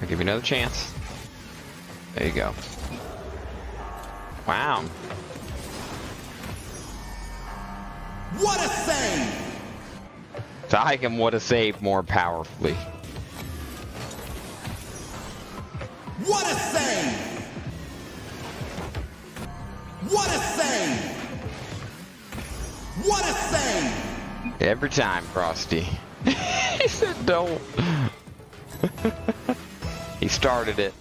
I'll give you another chance. There you go. Wow. What a save! So I can what a save more powerfully. What a save! What a save! What a save! Every time, Frosty. he said don't. started it.